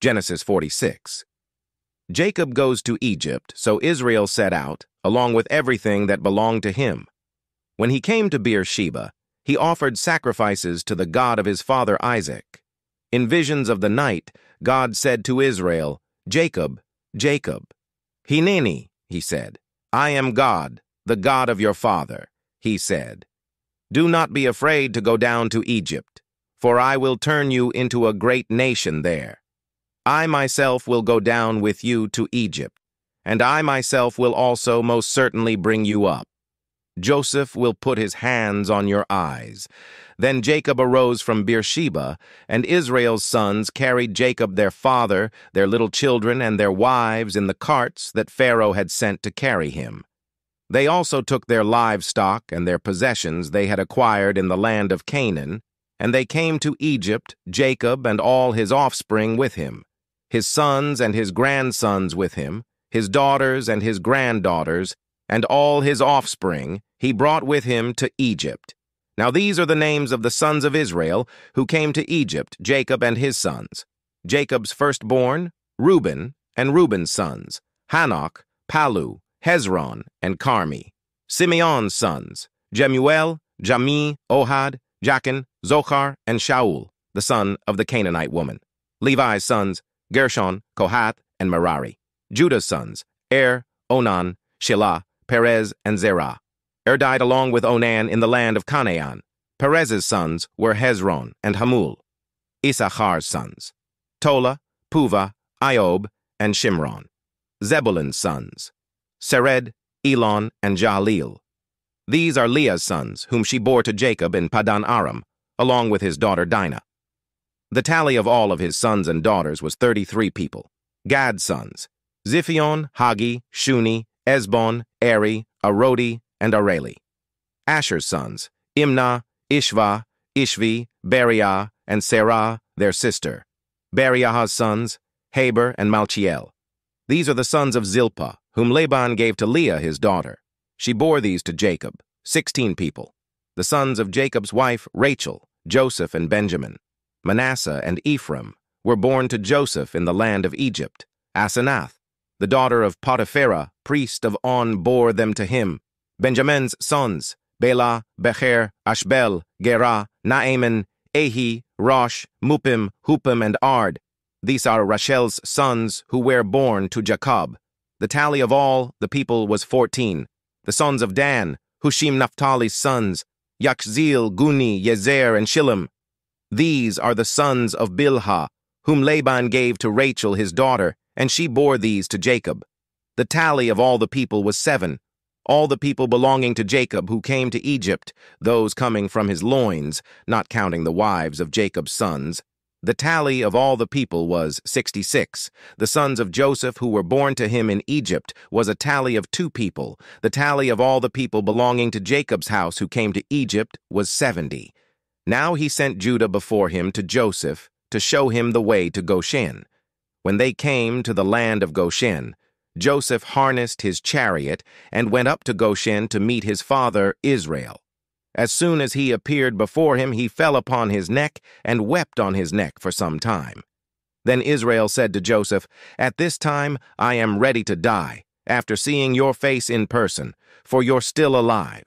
Genesis 46. Jacob goes to Egypt, so Israel set out, along with everything that belonged to him. When he came to Beersheba, he offered sacrifices to the God of his father Isaac. In visions of the night, God said to Israel, Jacob, Jacob. Hineni, he said, I am God, the God of your father, he said. Do not be afraid to go down to Egypt, for I will turn you into a great nation there. I myself will go down with you to Egypt, and I myself will also most certainly bring you up. Joseph will put his hands on your eyes. Then Jacob arose from Beersheba, and Israel's sons carried Jacob their father, their little children, and their wives in the carts that Pharaoh had sent to carry him. They also took their livestock and their possessions they had acquired in the land of Canaan, and they came to Egypt, Jacob and all his offspring with him, his sons and his grandsons with him, his daughters and his granddaughters, and all his offspring he brought with him to Egypt. Now these are the names of the sons of Israel who came to Egypt, Jacob and his sons. Jacob's firstborn, Reuben, and Reuben's sons, Hanok, Pallu, Hezron, and Carmi. Simeon's sons, Jemuel, Jami, Ohad, Jachin, Zochar, and Shaul, the son of the Canaanite woman. Levi's sons, Gershon, Kohath, and Merari. Judah's sons, Er, Onan, Shelah, Perez, and Zerah. Er died along with Onan in the land of Canaan. Perez's sons were Hezron and Hamul. Issachar's sons, Tola, Puva, Iob, and Shimron. Zebulun's sons, Sered, Elon, and Jahleel. These are Leah's sons, whom she bore to Jacob in Padan Aram, along with his daughter Dinah. The tally of all of his sons and daughters was 33 people. Gad's sons, Ziphion, Hagi, Shuni, Esbon, Eri, Arodi, and Areli. Asher's sons, Imnah, Ishva, Ishvi, Beriah, and Serah, their sister. Beriah's sons, Heber and Malchiel. These are the sons of Zilpah, whom Laban gave to Leah his daughter. She bore these to Jacob, sixteen people. The sons of Jacob's wife, Rachel, Joseph and Benjamin. Manasseh and Ephraim were born to Joseph in the land of Egypt. Asenath, the daughter of Potipherah, priest of On, bore them to him. Benjamin's sons, Bela, Becher, Ashbel, Gerah, Naaman, Ahi, Rosh, Mupim, Hupim, and Ard. These are Rachel's sons who were born to Jacob. The tally of all the people was fourteen. The sons of Dan, Hushim Naphtali's sons, Yakzeel, Guni, Yezer, and Shillim. These are the sons of Bilhah, whom Laban gave to Rachel his daughter, and she bore these to Jacob. The tally of all the people was seven. All the people belonging to Jacob who came to Egypt, those coming from his loins, not counting the wives of Jacob's sons, the tally of all the people was 66. The sons of Joseph who were born to him in Egypt was a tally of two people. The tally of all the people belonging to Jacob's house who came to Egypt was 70. Now he sent Judah before him to Joseph to show him the way to Goshen. When they came to the land of Goshen, Joseph harnessed his chariot and went up to Goshen to meet his father Israel. As soon as he appeared before him, he fell upon his neck and wept on his neck for some time. Then Israel said to Joseph, At this time I am ready to die, after seeing your face in person, for you're still alive.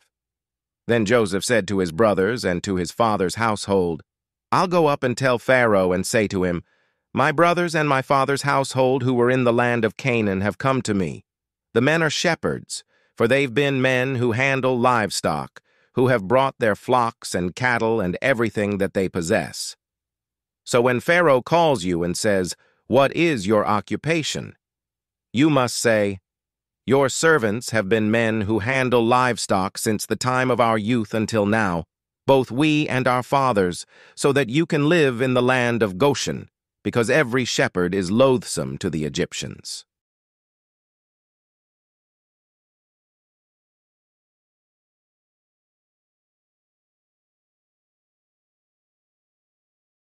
Then Joseph said to his brothers and to his father's household, I'll go up and tell Pharaoh and say to him, My brothers and my father's household who were in the land of Canaan have come to me. The men are shepherds, for they've been men who handle livestock, who have brought their flocks and cattle and everything that they possess. So when Pharaoh calls you and says, What is your occupation? You must say, Your servants have been men who handle livestock since the time of our youth until now, both we and our fathers, so that you can live in the land of Goshen, because every shepherd is loathsome to the Egyptians.